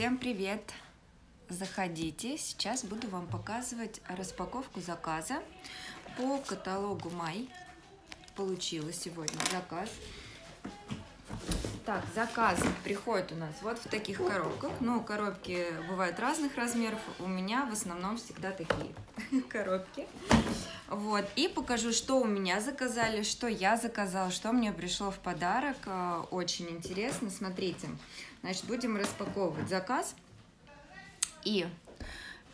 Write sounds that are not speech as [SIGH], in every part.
Всем привет! Заходите, сейчас буду вам показывать распаковку заказа по каталогу Май. Получила сегодня заказ. Так, заказ приходит у нас вот в таких коробках. Ну, коробки бывают разных размеров. У меня в основном всегда такие [LAUGHS] коробки. Вот, и покажу, что у меня заказали, что я заказала, что мне пришло в подарок. Э, очень интересно, смотрите. Значит, будем распаковывать заказ. И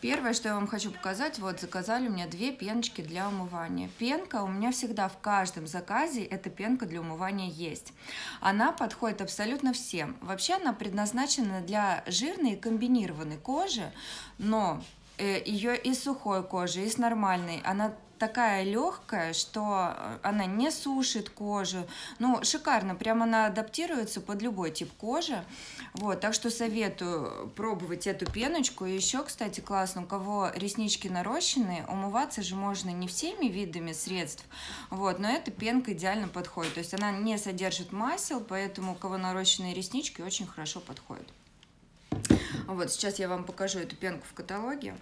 Первое, что я вам хочу показать, вот заказали у меня две пеночки для умывания. Пенка у меня всегда в каждом заказе, эта пенка для умывания есть. Она подходит абсолютно всем. Вообще она предназначена для жирной и комбинированной кожи, но э, ее и сухой кожи, и с нормальной. Она такая легкая, что э, она не сушит кожу. Ну, шикарно, прям она адаптируется под любой тип кожи. Вот, так что советую пробовать эту пеночку. И еще, кстати, классно, у кого реснички нарощенные, умываться же можно не всеми видами средств, вот, но эта пенка идеально подходит. То есть она не содержит масел, поэтому у кого нарощенные реснички, очень хорошо подходит. Вот, сейчас я вам покажу эту пенку в каталоге.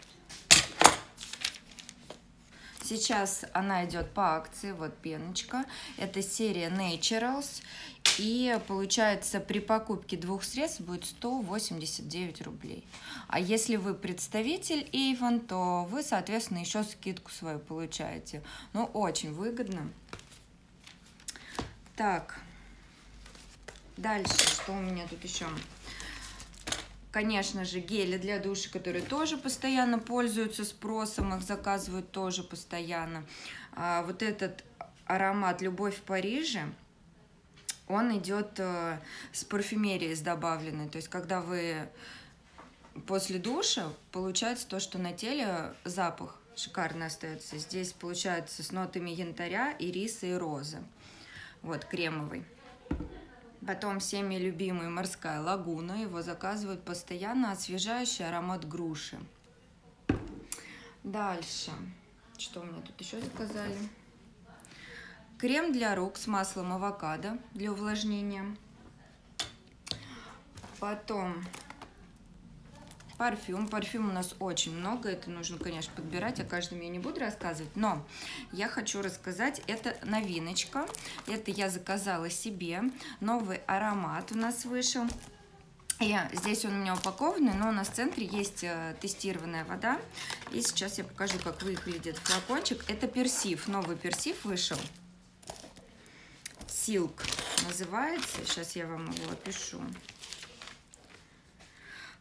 Сейчас она идет по акции, вот пеночка. Это серия Naturals. И получается при покупке двух средств будет 189 рублей. А если вы представитель Avon, то вы, соответственно, еще скидку свою получаете. Ну, очень выгодно. Так, дальше, что у меня тут еще? Конечно же, гели для душа, которые тоже постоянно пользуются спросом, их заказывают тоже постоянно. А вот этот аромат «Любовь в Париже», он идет э, с парфюмерией с добавленной. То есть, когда вы после душа, получается то, что на теле запах шикарно остается. Здесь получается с нотами янтаря, ириса и розы. Вот, кремовый. Потом всеми любимый морская лагуна. Его заказывают постоянно. Освежающий аромат груши. Дальше. Что меня тут еще заказали? Крем для рук с маслом авокадо для увлажнения. Потом Парфюм. Парфюм у нас очень много. Это нужно, конечно, подбирать. О каждом я не буду рассказывать. Но я хочу рассказать. Это новиночка. Это я заказала себе. Новый аромат у нас вышел. И здесь он у меня упакованный, но у нас в центре есть э, тестированная вода. И сейчас я покажу, как выглядит флакончик. Это персив. Новый персив вышел. Silk называется. Сейчас я вам его опишу.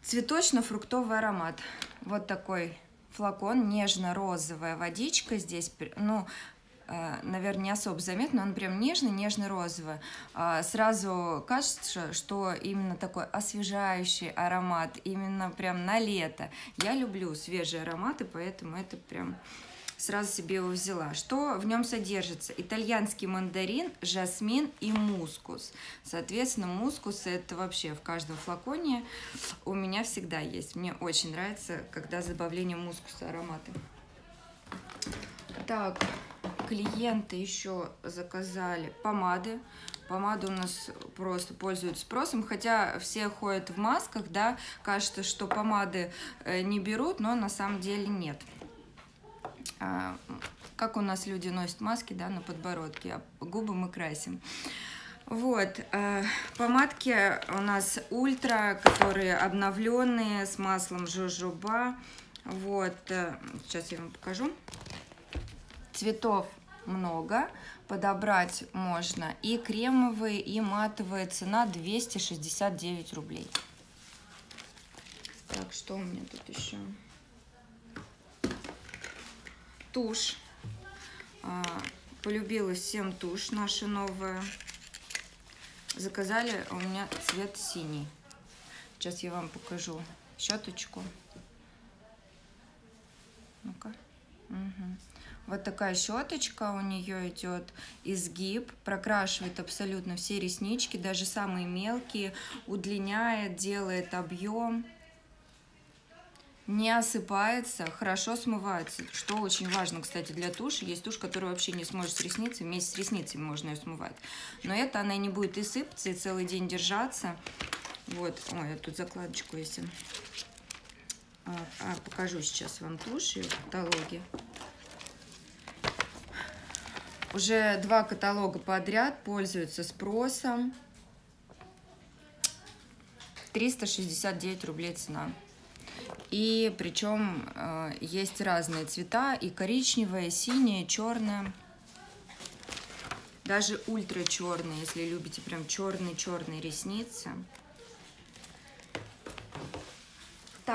Цветочно-фруктовый аромат. Вот такой флакон, нежно-розовая водичка здесь, ну, э, наверное, не особо заметно, он прям нежный, нежно-розовый. А, сразу кажется, что именно такой освежающий аромат, именно прям на лето. Я люблю свежие ароматы, поэтому это прям сразу себе его взяла. Что в нем содержится? Итальянский мандарин, жасмин и мускус. Соответственно, мускус это вообще в каждом флаконе у меня всегда есть. Мне очень нравится, когда с добавлением мускуса ароматы. Так, клиенты еще заказали помады. Помады у нас просто пользуются спросом, хотя все ходят в масках, да, кажется, что помады э, не берут, но на самом деле нет. А, как у нас люди носят маски, да, на подбородке, а губы мы красим. Вот, э, помадки у нас ультра, которые обновленные с маслом жожоба. Вот, э, сейчас я вам покажу. Цветов много, подобрать можно и кремовые, и матовые. Цена 269 рублей. Так, что у меня тут еще? Тушь. А, полюбилась всем тушь наша новая. Заказали у меня цвет синий. Сейчас я вам покажу щеточку. Ну-ка. Угу. Вот такая щеточка у нее идет, изгиб, прокрашивает абсолютно все реснички, даже самые мелкие, удлиняет, делает объем не осыпается, хорошо смывается, что очень важно, кстати, для туши. Есть тушь, которая вообще не сможет с ресницами, вместе с ресницами можно ее смывать. Но это она не будет и сыпаться, и целый день держаться. Вот, ой, я тут закладочку, если... А, а, покажу сейчас вам тушь и каталоги. Уже два каталога подряд пользуются спросом. 369 рублей цена. И причем э, есть разные цвета, и коричневое, и синее, черное. Даже ультра черные, если любите прям черные-черные ресницы.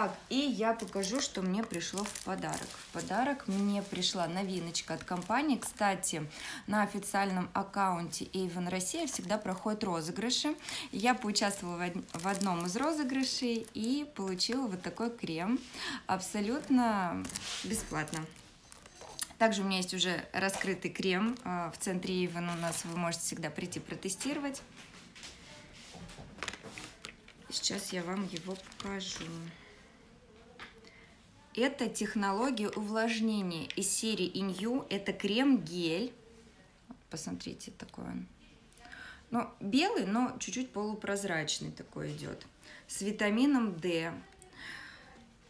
Так, и я покажу, что мне пришло в подарок. В подарок мне пришла новиночка от компании. Кстати, на официальном аккаунте Avon Россия всегда проходят розыгрыши. Я поучаствовала в одном из розыгрышей и получила вот такой крем абсолютно бесплатно. Также у меня есть уже раскрытый крем а, в центре Avon. У нас вы можете всегда прийти протестировать. Сейчас я вам его покажу. Это технология увлажнения из серии Inyu. Это крем-гель. Посмотрите, такой он. Ну, белый, но чуть-чуть полупрозрачный такой идет. С витамином D.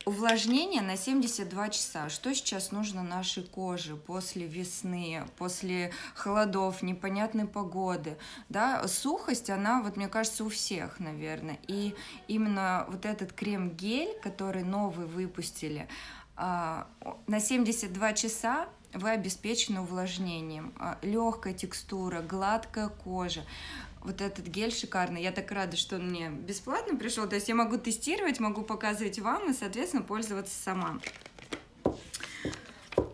Увлажнение на 72 часа. Что сейчас нужно нашей коже после весны, после холодов, непонятной погоды? Да, сухость, она, вот мне кажется, у всех, наверное. И именно вот этот крем-гель, который новый выпустили, а, на 72 часа вы обеспечены увлажнением. А, Легкая текстура, гладкая кожа вот этот гель шикарный. Я так рада, что он мне бесплатно пришел. То есть я могу тестировать, могу показывать вам и, соответственно, пользоваться сама.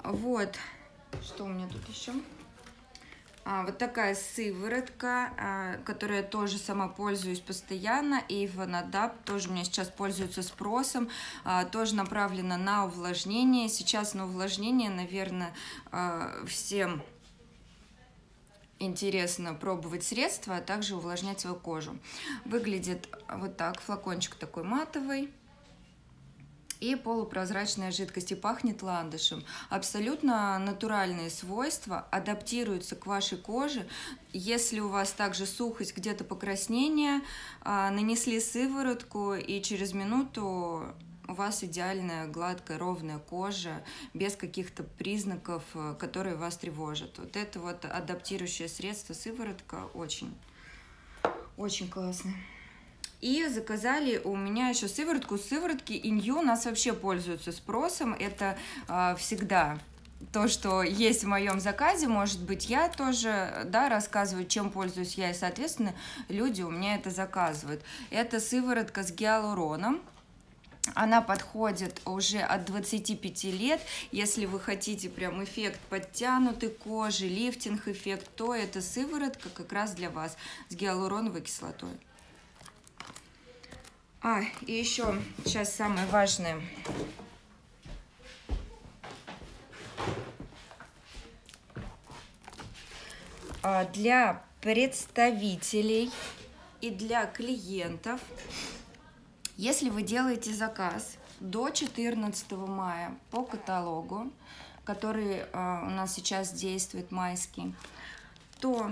Вот. Что у меня тут еще? А, вот такая сыворотка, а, которая тоже сама пользуюсь постоянно. И Ванадап тоже у меня сейчас пользуется спросом. А, тоже направлена на увлажнение. Сейчас на увлажнение, наверное, а, всем интересно пробовать средства, а также увлажнять свою кожу. Выглядит вот так, флакончик такой матовый и полупрозрачная жидкость и пахнет ландышем. Абсолютно натуральные свойства адаптируются к вашей коже. Если у вас также сухость, где-то покраснение, а, нанесли сыворотку и через минуту у вас идеальная гладкая ровная кожа без каких-то признаков, э, которые вас тревожат. Вот это вот адаптирующее средство сыворотка очень, очень классно. И заказали у меня еще сыворотку. Сыворотки Инью нас вообще пользуются спросом. Это э, всегда то, что есть в моем заказе, может быть, я тоже, да, рассказываю, чем пользуюсь я, и, соответственно, люди у меня это заказывают. Это сыворотка с гиалуроном, она подходит уже от 25 лет. Если вы хотите прям эффект подтянутой кожи, лифтинг эффект, то эта сыворотка как раз для вас с гиалуроновой кислотой. А, и еще сейчас самое важное. А, для представителей и для клиентов если вы делаете заказ до 14 мая по каталогу, который э, у нас сейчас действует майский, то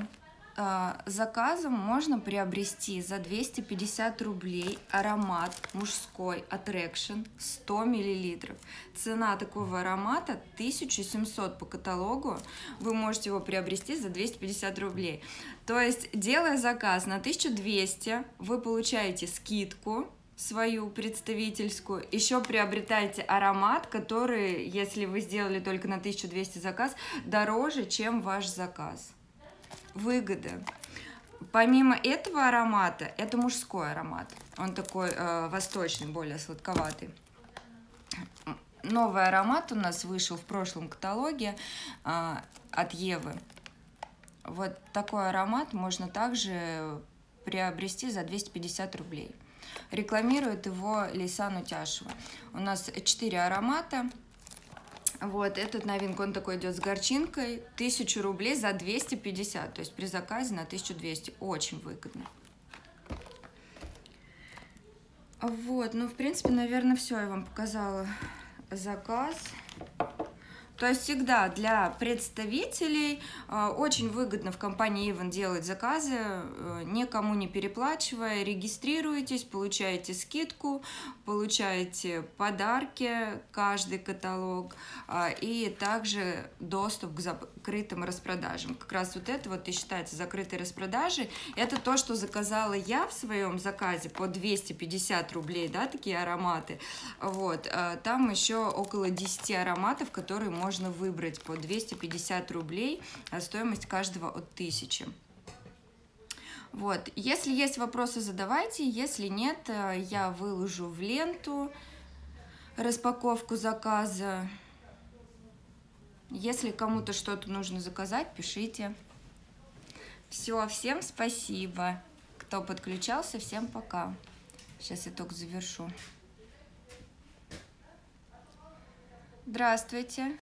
э, заказом можно приобрести за 250 рублей аромат мужской Attraction 100 миллилитров. Цена такого аромата 1700 по каталогу. Вы можете его приобрести за 250 рублей. То есть, делая заказ на 1200, вы получаете скидку свою представительскую, еще приобретайте аромат, который, если вы сделали только на 1200 заказ, дороже, чем ваш заказ. Выгода. Помимо этого аромата, это мужской аромат. Он такой э, восточный, более сладковатый. Новый аромат у нас вышел в прошлом каталоге э, от Евы. Вот такой аромат можно также приобрести за 250 рублей. Рекламирует его Лейсан Утяшева. У нас 4 аромата. Вот, этот новинка, он такой идет с горчинкой. 1000 рублей за 250, то есть при заказе на 1200. Очень выгодно. Вот, ну, в принципе, наверное, все я вам показала заказ. То есть всегда для представителей э, очень выгодно в компании Even делать заказы, э, никому не переплачивая, регистрируетесь, получаете скидку, получаете подарки, каждый каталог, э, и также доступ к закрытым распродажам. Как раз вот это вот и считается закрытой распродажей. Это то, что заказала я в своем заказе по 250 рублей, да, такие ароматы. Вот, там еще около 10 ароматов, которые можно выбрать по 250 рублей, а стоимость каждого от 1000. Вот, если есть вопросы, задавайте, если нет, э, я выложу в ленту распаковку заказа. Если кому-то что-то нужно заказать, пишите. Все, всем спасибо, кто подключался, всем пока. Сейчас я только завершу. Здравствуйте.